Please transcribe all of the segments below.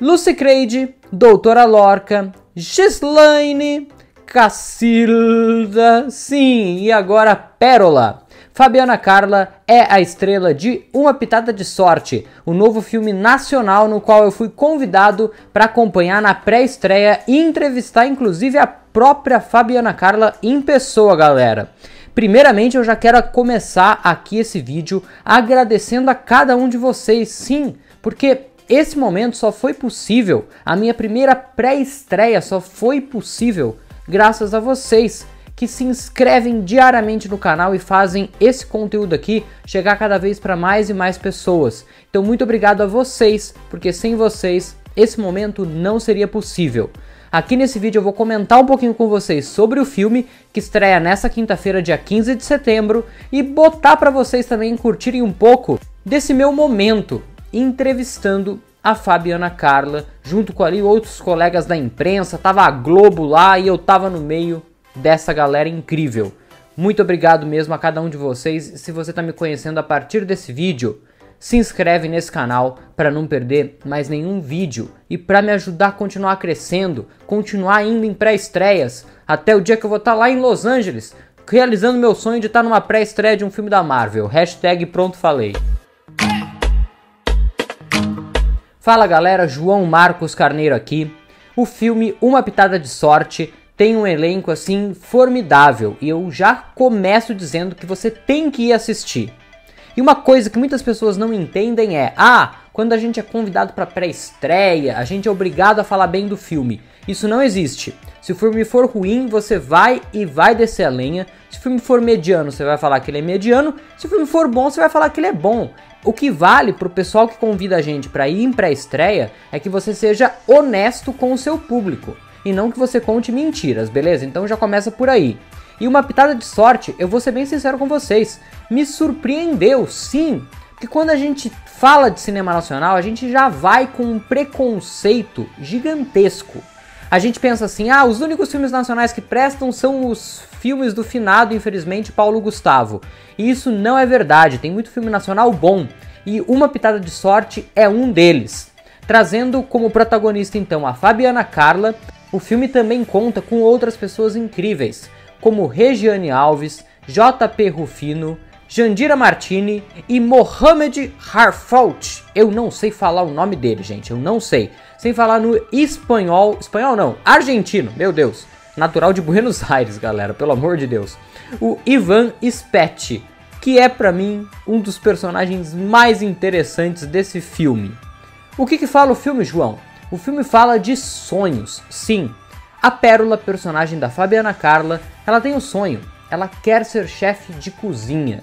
Lucy Creide, Doutora Lorca, Gislaine, Cacilda, sim, e agora Pérola. Fabiana Carla é a estrela de Uma Pitada de Sorte, o novo filme nacional no qual eu fui convidado para acompanhar na pré-estreia e entrevistar inclusive a própria Fabiana Carla em pessoa, galera. Primeiramente, eu já quero começar aqui esse vídeo agradecendo a cada um de vocês, sim, porque esse momento só foi possível, a minha primeira pré-estreia só foi possível graças a vocês que se inscrevem diariamente no canal e fazem esse conteúdo aqui chegar cada vez para mais e mais pessoas. Então, muito obrigado a vocês, porque sem vocês esse momento não seria possível. Aqui nesse vídeo eu vou comentar um pouquinho com vocês sobre o filme que estreia nessa quinta-feira, dia 15 de setembro, e botar para vocês também curtirem um pouco desse meu momento entrevistando a Fabiana Carla, junto com ali outros colegas da imprensa, tava a Globo lá e eu tava no meio dessa galera incrível. Muito obrigado mesmo a cada um de vocês. Se você está me conhecendo a partir desse vídeo, se inscreve nesse canal para não perder mais nenhum vídeo e para me ajudar a continuar crescendo, continuar indo em pré-estreias até o dia que eu vou estar tá lá em Los Angeles, realizando meu sonho de estar tá numa pré-estreia de um filme da Marvel. Hashtag pronto falei. Fala galera, João Marcos Carneiro aqui. O filme Uma Pitada de Sorte tem um elenco assim formidável e eu já começo dizendo que você tem que ir assistir. E uma coisa que muitas pessoas não entendem é: ah, quando a gente é convidado para pré-estreia, a gente é obrigado a falar bem do filme. Isso não existe. Se o filme for ruim, você vai e vai descer a lenha. Se o filme for mediano, você vai falar que ele é mediano. Se o filme for bom, você vai falar que ele é bom. O que vale pro pessoal que convida a gente para ir em pré-estreia é que você seja honesto com o seu público e não que você conte mentiras, beleza? Então já começa por aí. E uma pitada de sorte, eu vou ser bem sincero com vocês, me surpreendeu, sim, que quando a gente fala de cinema nacional, a gente já vai com um preconceito gigantesco. A gente pensa assim: ah, os únicos filmes nacionais que prestam são os filmes do finado, infelizmente, Paulo Gustavo. E isso não é verdade, tem muito filme nacional bom. E Uma Pitada de Sorte é um deles. Trazendo como protagonista então a Fabiana Carla, o filme também conta com outras pessoas incríveis, como Regiane Alves, JP Rufino, Jandira Martini e Mohamed Harfout. Eu não sei falar o nome dele, gente, eu não sei. Sem falar no espanhol, espanhol não, argentino, meu Deus. Natural de Buenos Aires, galera, pelo amor de Deus. O Ivan Spetti, que é para mim um dos personagens mais interessantes desse filme. O que que fala o filme, João? O filme fala de sonhos, sim. A Pérola, personagem da Fabiana Carla, ela tem um sonho. Ela quer ser chefe de cozinha.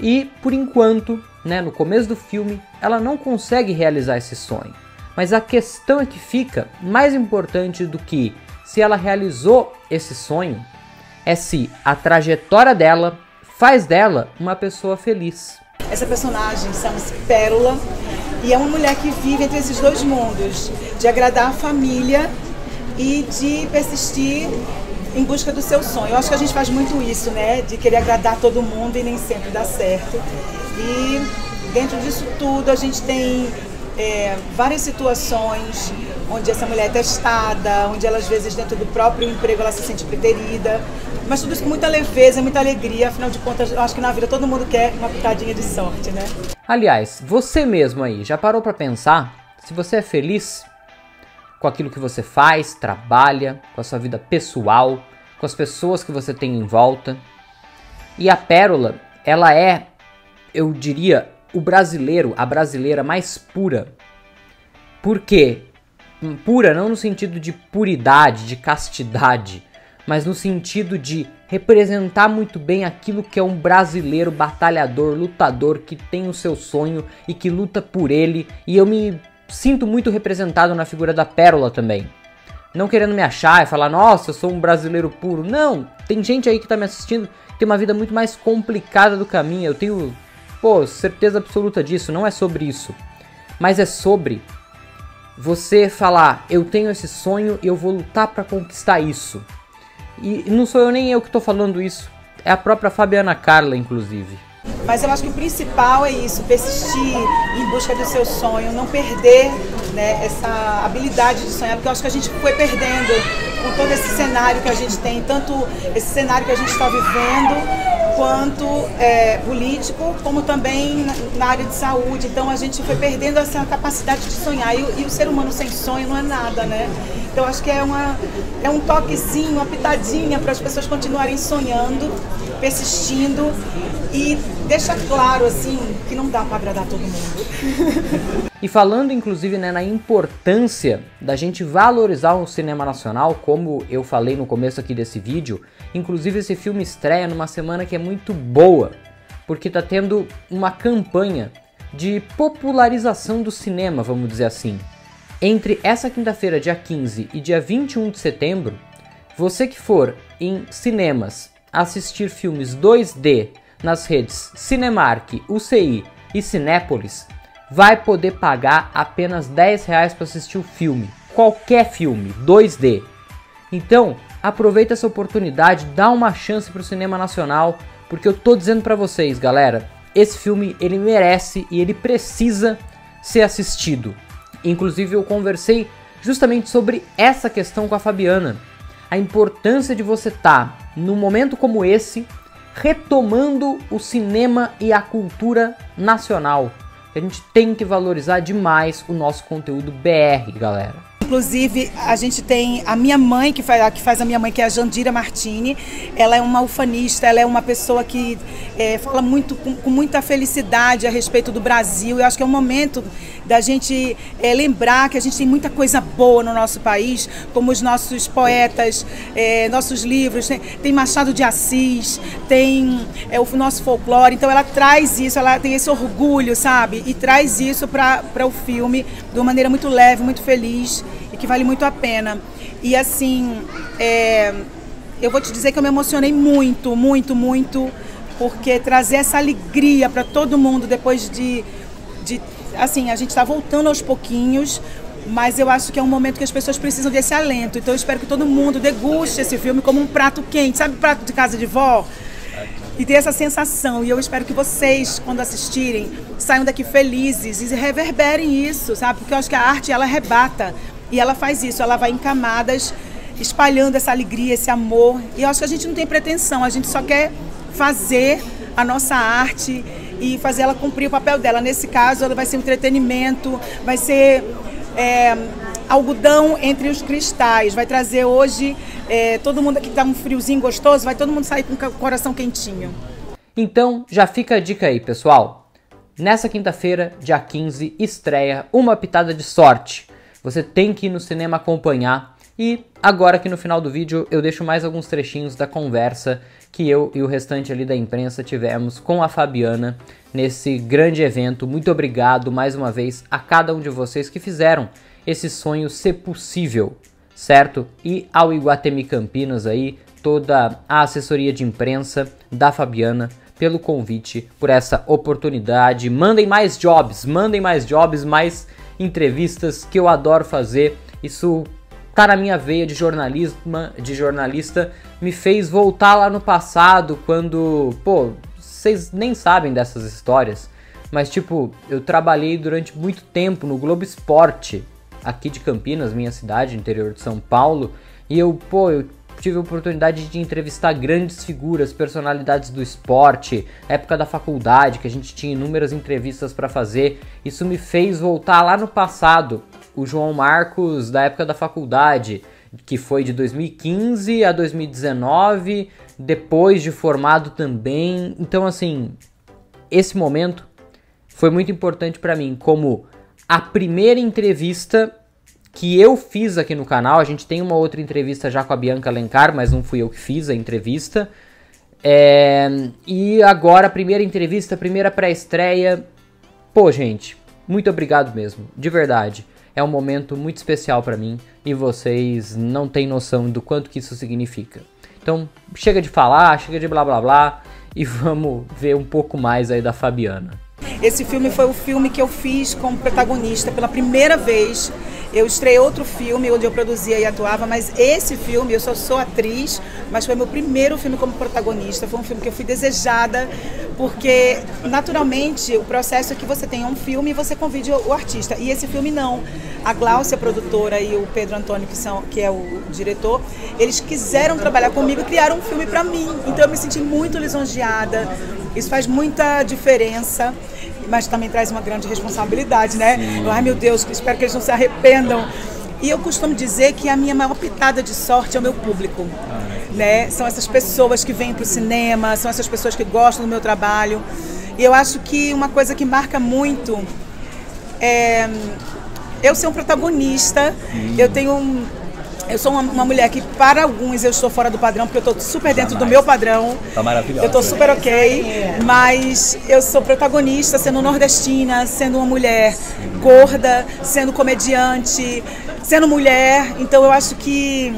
E, por enquanto, né, no começo do filme, ela não consegue realizar esse sonho. Mas a questão é que fica mais importante do que se ela realizou esse sonho é se a trajetória dela faz dela uma pessoa feliz. Essa personagem chama-se Pérola e é uma mulher que vive entre esses dois mundos, de agradar a família e de persistir em busca do seu sonho. Eu acho que a gente faz muito isso, né? De querer agradar todo mundo e nem sempre dá certo. E dentro disso tudo a gente tem é, várias situações onde essa mulher é testada, onde ela às vezes dentro do próprio emprego ela se sente preterida, mas tudo isso com muita leveza, muita alegria, afinal de contas eu acho que na vida todo mundo quer uma pitadinha de sorte, né? Aliás, você mesmo aí, já parou para pensar se você é feliz com aquilo que você faz, trabalha, com a sua vida pessoal, com as pessoas que você tem em volta? E a pérola, ela é, eu diria, o brasileiro, a brasileira mais pura. Por quê? Pura não no sentido de puridade, de castidade, mas no sentido de representar muito bem aquilo que é um brasileiro batalhador, lutador que tem o seu sonho e que luta por ele, e eu me sinto muito representado na figura da Pérola também. Não querendo me achar e falar, nossa, eu sou um brasileiro puro. Não, tem gente aí que tá me assistindo que tem uma vida muito mais complicada do que a minha. Eu tenho Pô, certeza absoluta disso, não é sobre isso. Mas é sobre você falar, eu tenho esse sonho e eu vou lutar para conquistar isso. E não sou eu nem eu que estou falando isso, é a própria Fabiana Carla, inclusive. Mas eu acho que o principal é isso, persistir em busca do seu sonho, não perder né, essa habilidade de sonhar, porque eu acho que a gente foi perdendo com todo esse cenário que a gente tem, tanto esse cenário que a gente está vivendo, quanto é, político, como também na, área de saúde. Então a gente foi perdendo essa capacidade de sonhar. E, e o ser humano sem sonho não é nada, né? Então acho que é, uma, é um toquezinho, uma pitadinha para as pessoas continuarem sonhando, persistindo e deixa claro assim que não dá para agradar todo mundo. E falando inclusive né, na importância da gente valorizar o cinema nacional, como eu falei no começo aqui desse vídeo, inclusive esse filme estreia numa semana que é muito boa, porque tá tendo uma campanha de popularização do cinema, vamos dizer assim. Entre essa quinta-feira, dia 15 e dia 21 de setembro, você que for em cinemas assistir filmes 2D nas redes Cinemark, UCI e Cinépolis, vai poder pagar apenas 10 reais para assistir o filme. Qualquer filme, 2D. Então, aproveita essa oportunidade, dá uma chance para o cinema nacional, porque eu tô dizendo para vocês, galera, esse filme ele merece e ele precisa ser assistido. Inclusive eu conversei justamente sobre essa questão com a Fabiana. A importância de você estar tá, num momento como esse retomando o cinema e a cultura nacional. A gente tem que valorizar demais o nosso conteúdo BR, galera. Inclusive, a gente tem a minha mãe, que faz, que faz a minha mãe, que é a Jandira Martini. Ela é uma ufanista, ela é uma pessoa que é, fala muito com, com, muita felicidade a respeito do Brasil. Eu acho que é um momento da gente é, lembrar que a gente tem muita coisa boa no nosso país, como os nossos poetas, é, nossos livros. Tem, tem, Machado de Assis, tem é, o nosso folclore. Então, ela traz isso, ela tem esse orgulho, sabe? E traz isso para o filme de uma maneira muito leve, muito feliz que vale muito a pena. E assim, é, eu vou te dizer que eu me emocionei muito, muito, muito, porque trazer essa alegria para todo mundo depois de, de. Assim, a gente está voltando aos pouquinhos, mas eu acho que é um momento que as pessoas precisam desse alento. Então eu espero que todo mundo deguste esse filme como um prato quente, sabe prato de casa de vó? E ter essa sensação. E eu espero que vocês, quando assistirem, saiam daqui felizes e reverberem isso, sabe? Porque eu acho que a arte, ela arrebata. E ela faz isso, ela vai em camadas espalhando essa alegria, esse amor. E eu acho que a gente não tem pretensão, a gente só quer fazer a nossa arte e fazer ela cumprir o papel dela. Nesse caso, ela vai ser um entretenimento, vai ser é, algodão entre os cristais, vai trazer hoje é, todo mundo aqui que está um friozinho gostoso, vai todo mundo sair com o coração quentinho. Então, já fica a dica aí, pessoal. Nessa quinta-feira, dia 15, estreia Uma Pitada de Sorte você tem que ir no cinema acompanhar. E agora aqui no final do vídeo eu deixo mais alguns trechinhos da conversa que eu e o restante ali da imprensa tivemos com a Fabiana nesse grande evento. Muito obrigado mais uma vez a cada um de vocês que fizeram esse sonho ser possível, certo? E ao Iguatemi Campinas aí, toda a assessoria de imprensa da Fabiana pelo convite, por essa oportunidade. Mandem mais jobs, mandem mais jobs, mais entrevistas que eu adoro fazer. Isso tá na minha veia de jornalismo, de jornalista, me fez voltar lá no passado quando, pô, vocês nem sabem dessas histórias, mas tipo, eu trabalhei durante muito tempo no Globo Esporte, aqui de Campinas, minha cidade, interior de São Paulo, e eu, pô, eu tive a oportunidade de entrevistar grandes figuras, personalidades do esporte, época da faculdade, que a gente tinha inúmeras entrevistas para fazer. Isso me fez voltar lá no passado. O João Marcos da época da faculdade, que foi de 2015 a 2019, depois de formado também. Então, assim, esse momento foi muito importante para mim como a primeira entrevista que eu fiz aqui no canal. A gente tem uma outra entrevista já com a Bianca Alencar, mas não fui eu que fiz a entrevista. É, e agora, primeira entrevista, primeira pré-estreia. Pô, gente, muito obrigado mesmo, de verdade. É um momento muito especial para mim e vocês não têm noção do quanto que isso significa. Então, chega de falar, chega de blá blá blá e vamos ver um pouco mais aí da Fabiana. Esse filme foi o filme que eu fiz como protagonista pela primeira vez. Eu estreiei outro filme onde eu produzia e atuava, mas esse filme, eu só sou atriz, mas foi meu primeiro filme como protagonista. Foi um filme que eu fui desejada, porque naturalmente o processo é que você tenha um filme e você convide o artista. E esse filme não. A Glaucia, a produtora, e o Pedro Antônio, que, são, que é o diretor, eles quiseram trabalhar comigo e criaram um filme para mim. Então eu me senti muito lisonjeada. Isso faz muita diferença mas também traz uma grande responsabilidade, né? Eu, Ai meu Deus, espero que eles não se arrependam. E eu costumo dizer que a minha maior pitada de sorte é o meu público. Né? São essas pessoas que vêm para o cinema, são essas pessoas que gostam do meu trabalho. E eu acho que uma coisa que marca muito é eu ser um protagonista. Hum. Eu tenho um, eu sou uma, uma, mulher que, para alguns, eu estou fora do padrão, porque eu estou super dentro Jamais. do meu padrão. Tá maravilhosa. Eu estou super ok, mas eu sou protagonista, sendo nordestina, sendo uma mulher gorda, sendo comediante, sendo mulher. Então eu acho que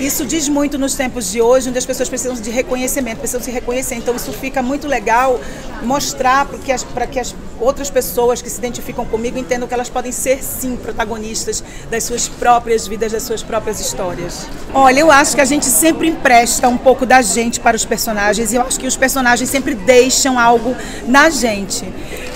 isso diz muito nos tempos de hoje, onde as pessoas precisam de reconhecimento, precisam se reconhecer. Então isso fica muito legal mostrar para que, as, que as outras pessoas que se identificam comigo entendam que elas podem ser sim protagonistas das suas próprias vidas, das suas próprias histórias. Olha, eu acho que a gente sempre empresta um pouco da gente para os personagens e eu acho que os personagens sempre deixam algo na gente.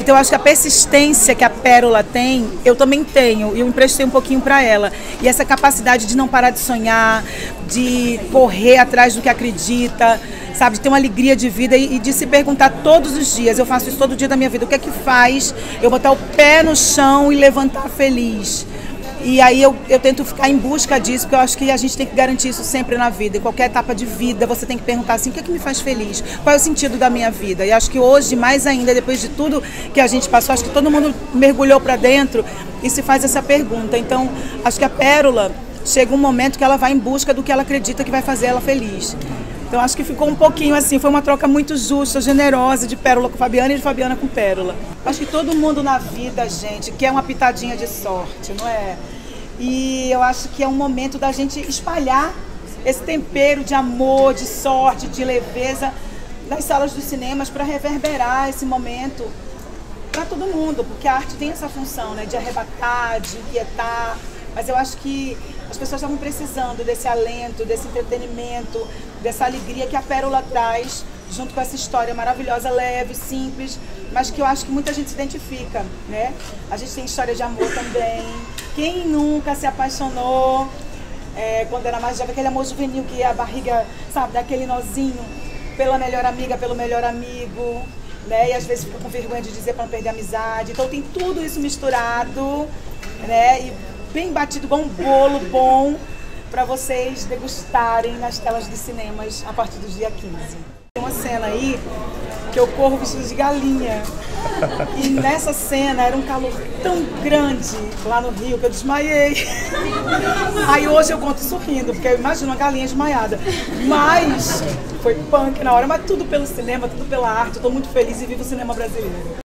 Então eu acho que a persistência que a Pérola tem, eu também tenho, e eu emprestei um pouquinho para ela. E essa capacidade de não parar de sonhar, de correr atrás do que acredita, sabe, de ter uma alegria de vida e, de se perguntar todos os dias, eu faço isso todo dia da minha vida, o que é que faz eu botar o pé no chão e levantar feliz? E aí eu, eu tento ficar em busca disso, porque eu acho que a gente tem que garantir isso sempre na vida. Em qualquer etapa de vida, você tem que perguntar assim, o que é que me faz feliz? Qual é o sentido da minha vida? E acho que hoje, mais ainda, depois de tudo que a gente passou, acho que todo mundo mergulhou para dentro e se faz essa pergunta. Então, acho que a pérola chega um momento que ela vai em busca do que ela acredita que vai fazer ela feliz. Então acho que ficou um pouquinho assim, foi uma troca muito justa, generosa de Pérola com Fabiana e de Fabiana com Pérola. Acho que todo mundo na vida, gente, quer uma pitadinha de sorte, não é? E eu acho que é um momento da gente espalhar esse tempero de amor, de sorte, de leveza nas salas dos cinemas para reverberar esse momento para todo mundo, porque a arte tem essa função, né, de arrebatar, de inquietar, mas eu acho que as pessoas estavam precisando desse alento, desse entretenimento, dessa alegria que a Pérola traz, junto com essa história maravilhosa, leve, simples, mas que eu acho que muita gente se identifica, né? A gente tem história de amor também. Quem nunca se apaixonou é, quando era mais jovem, aquele amor juvenil que a barriga, sabe, daquele nozinho pela melhor amiga, pelo melhor amigo, né? E às vezes fica com vergonha de dizer para não perder a amizade. Então tem tudo isso misturado, né? E bem batido, um bolo bom para vocês degustarem nas telas dos cinemas a partir do dia 15. Tem uma cena aí que eu corro vestido de galinha. E nessa cena era um calor tão grande lá no Rio que eu desmaiei. Aí hoje eu conto sorrindo, porque eu imagino uma galinha desmaiada. Mas foi punk na hora, mas tudo pelo cinema, tudo pela arte. Eu tô muito feliz e vivo o cinema brasileiro.